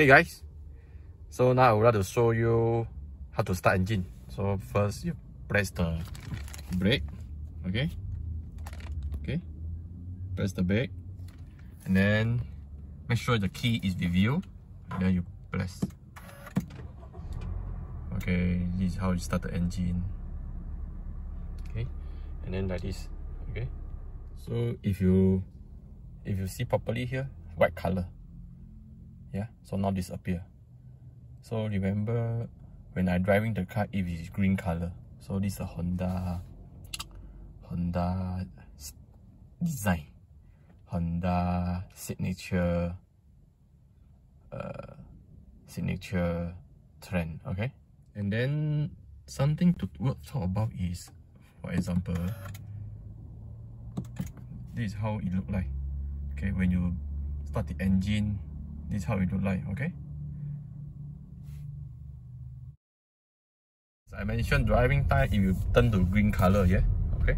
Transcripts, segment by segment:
Hey guys, so now I would like to show you how to start engine. So first you press the brake, okay? Okay, press the brake and then make sure the key is with you and then you press. Okay, this is how you start the engine. Okay, and then like this, okay? So if you if you see properly here, white color yeah so now disappear. So remember when i driving the car it is green color. So this is a honda honda design. Honda signature uh signature trend okay? And then something to talk about is for example this is how it look like. Okay when you start the engine this is how it look like okay? As I mentioned driving time if you turn to green color yeah okay?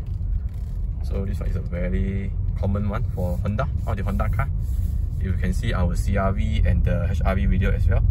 So this one is a very common one for Honda or the Honda car. You can see our CRV and the HRV video as well